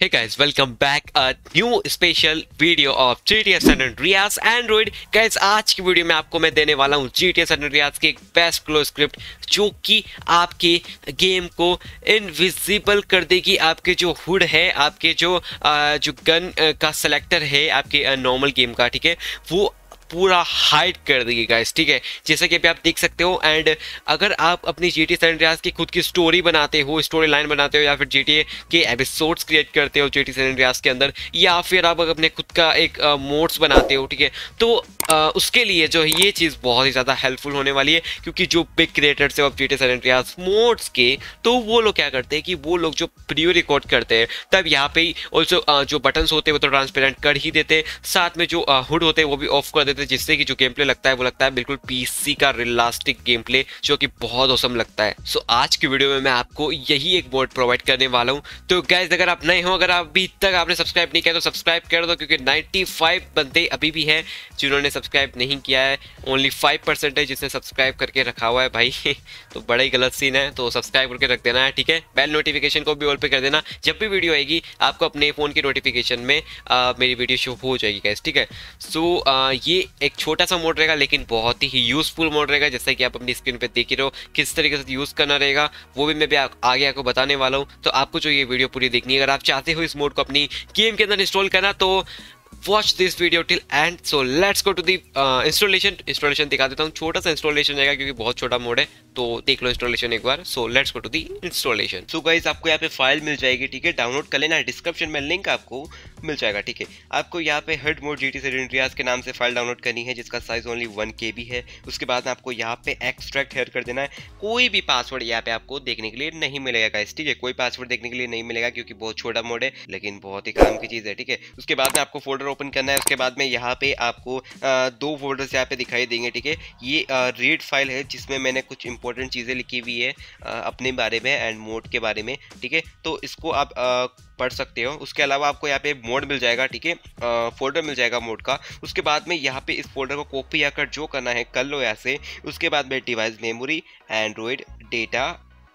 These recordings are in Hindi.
Hey guys, welcome back. A new special video of GTA San Andreas Android. Guys, आज की वीडियो में आपको मैं देने वाला हूँ GTA San Andreas की एक बेस्ट क्लोज स्क्रिप्ट जो कि आपके गेम को इनविजिबल कर देगी। आपके जो हुड है आपके जो आ, जो गन का सेलेक्टर है आपके नॉर्मल गेम का ठीक है? वो पूरा हाइड कर देगी गाइस ठीक है? जैसे कि आप देख सकते हो एंड अगर आप अपनी जी टी सैन की खुद की स्टोरी बनाते हो स्टोरी लाइन बनाते हो या फिर जी के एपिसोड्स क्रिएट करते हो जी टी सैन के अंदर या फिर आप अपने खुद का एक मोड्स बनाते हो ठीक है? तो आ, उसके लिए जो है ये चीज़ बहुत ही ज़्यादा हेल्पफुल होने वाली है क्योंकि जो बिग क्रिएटर्स है of G T San mods के तो वो लोग क्या करते हैं कि वो लोग जो प्रियो रिकॉर्ड करते हैं तब यहाँ पे ऑल्सो जो बटन्स होते हैं वो तो ट्रांसपेरेंट कर ही देते साथ में जो हुड होते हैं वो भी ऑफ़ कर देते हैं जिससे कि जो गेम प्ले लगता है वो लगता है बिल्कुल पीसी का रिलास्टिक गेम प्ले जो कि बहुत औसम लगता है। सो so, आज की वीडियो में मैं आपको यही एक बोर्ड प्रोवाइड करने वाला हूँ। तो गैस अगर आप नए हो अगर अभी तक आपने सब्सक्राइब नहीं किया तो सब्सक्राइब कर दो क्योंकि 95 बंदे अभी भी हैं जिन्होंने सब्सक्राइब नहीं किया है। ओनली फाइव परसेंट है जिसने सब्सक्राइब करके रखा हुआ है भाई। तो बड़ा ही गलत सीन है तो सब्सक्राइब करके रख देना है ठीक है? बेल नोटिफिकेशन को भी ऑल पे कर देना। जब भी वीडियो आएगी आपको अपने फ़ोन की नोटिफिकेशन में आ, मेरी वीडियो शो हो जाएगी गैस ठीक है? सो so, ये एक छोटा सा मोड रहेगा, लेकिन बहुत ही यूज़फुल मोड रहेगा, जैसे कि आप अपनी स्क्रीन पे देख ही रहो किस तरीके से यूज़ करना रहेगा, वो भी मैं भी आगे आपको बताने वाला हूँ। तो आपको जो ये वीडियो पूरी देखनी है, अगर आप चाहते हो इस मोड को अपनी गेम के अंदर इंस्टॉल करना तो watch this video till end so let's go to the installation installation दिखा देता हूँ। छोटा सा इंस्टॉलेशन रहेगा, क्योंकि बहुत छोटा मोड है तो देख लो इंस्टॉलेशन एक बार। So let's go to the installation so guys आपको यहाँ पे फ़ाइल मिल जाएगी, ठीक है? डाउनलोड कर लेना। डिस्क्रिप्शन में लिंक आपको। मिल जाएगा, ठीक है। आपको यहाँ पे head mod G T Riyaz के नाम से फ़ाइल डाउनलोड करनी है, जिसका साइज़ ओनली वन के है। उसके बाद आपको यहाँ पे एक्सट्रैक्ट हेयर कर देना है। कोई भी पासवर्ड यहाँ पे आपको देखने के लिए नहीं मिलेगा गाइस ठीक है। कोई पासवर्ड देखने के लिए नहीं मिलेगा, क्योंकि बहुत छोटा मोड है, लेकिन बहुत ही काम की चीज़ है, ठीक है। उसके बाद में आपको फोल्डर ओपन करना है, उसके बाद में यहाँ पे आपको दो फोल्डर्स यहाँ पे दिखाई देंगे, ठीक है। ये रीड फ़ाइल है, जिसमें मैंने कुछ इंपॉर्टेंट चीज़ें लिखी हुई है अपने बारे में एंड मोड के बारे में, ठीक है। तो इसको आप पढ़ सकते हो। उसके अलावा आपको यहाँ पे मोड मिल जाएगा, ठीक है? फोल्डर मिल जाएगा मोड का। उसके बाद में यहाँ पे इस फोल्डर को कॉपी या कर जो करना है, कर लो ऐसे उसके बाद में device memory Android data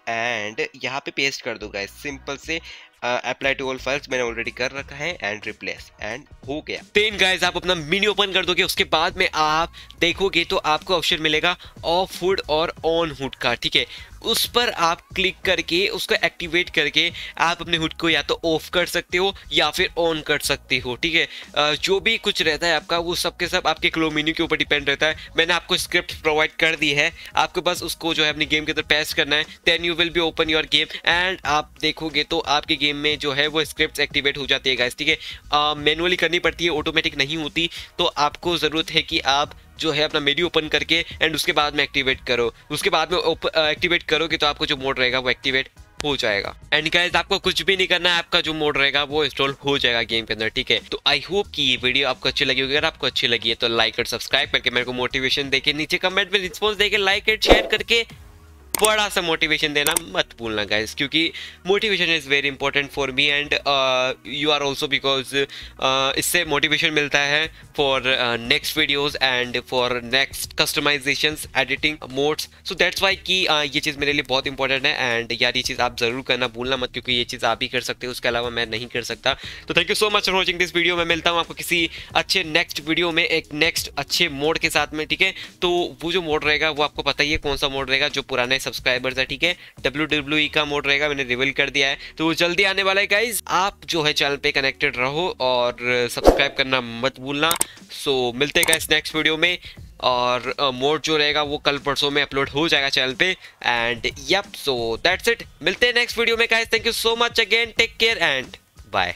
and यहाँ पे पेस्ट कर दो गाइस सिंपल से अप्लाई टू ऑल फाइल्स मैंने ऑलरेडी कर रखा है एंड रिप्लेस एंड हो गया। देन गाइस आप अपना मिनी ओपन कर दोगे। उसके बाद में आप देखोगे तो आपको ऑप्शन मिलेगा ऑफ़ हुड और ऑन हुड का, ठीक है? उस पर आप क्लिक करके, उसको एक्टिवेट करके आप अपने हुड को या तो ऑफ़ कर सकते हो या फिर ऑन कर सकते हो, ठीक है? जो भी कुछ रहता है आपका, वो सब के सब आपके क्लो मेन्यू के ऊपर डिपेंड रहता है। मैंने आपको स्क्रिप्ट प्रोवाइड कर दी है। आपको बस उसको जो है अपनी गेम के अंदर पेस्ट करना है। Then you will be open your game and आप देखोगे तो आपके गेम में जो है वो स्क्रिप्ट एक्टिवेट हो जाती है गाइस ठीक है? मैनुअली करनी पड़ती है ऑटोमेटिक नहीं होती। तो आपको ज़रूरत है कि आप जो है अपना मेन्यू ओपन करके एंड उसके बाद में एक्टिवेट करो। उसके बाद में एक्टिवेट करोगे तो आपको जो मोड रहेगा वो एक्टिवेट हो जाएगा। एंड गाइस आपको कुछ भी नहीं करना है, आपका जो मोड रहेगा वो इंस्टॉल हो जाएगा गेम के अंदर, ठीक है? तो आई होप कि ये वीडियो आपको अच्छी लगी होगी। अगर आपको अच्छी लगी है तो लाइक और सब्सक्राइब करके मेरे को मोटिवेशन देके नीचे कमेंट में रिस्पॉन्स देके लाइक एंड शेयर करके बड़ा सा मोटिवेशन देना मत भूलना गाइस क्योंकि motivation is very important for me and you are also because इससे मोटिवेशन मिलता है for next videos and for next customization editing mods so that's why कि uh, ये चीज़ मेरे लिए बहुत इंपॉर्टेंट है एंड यार ये चीज़ आप ज़रूर करना भूलना मत क्योंकि ये चीज़ आप ही कर सकते हो उसके अलावा मैं नहीं कर सकता। तो thank you so much for watching this video मैं मिलता हूँ आपको किसी अच्छे नेक्स्ट वीडियो में एक नेक्स्ट अच्छे मोड के साथ में ठीक है? तो वो जो मोड रहेगा वो आपको पता ही है कौन सा मोड रहेगा जो पुराने सब्सक्राइबर्स है, ठीक है? डब्ल्यू डब्ल्यू का मोड रहेगा, मैंने रिवील कर दिया है। तो वो जल्दी आने वाला है गाइज़ आप जो है चैनल पे कनेक्टेड रहो और सब्सक्राइब करना मत भूलना। सो मिलते इस नेक्स्ट वीडियो में। और मोड जो रहेगा, वो कल परसों में अपलोड हो जाएगा चैनल पे। And yup so that's it मिलते हैं नेक्स्ट वीडियो में guys thank you so much again take care and bye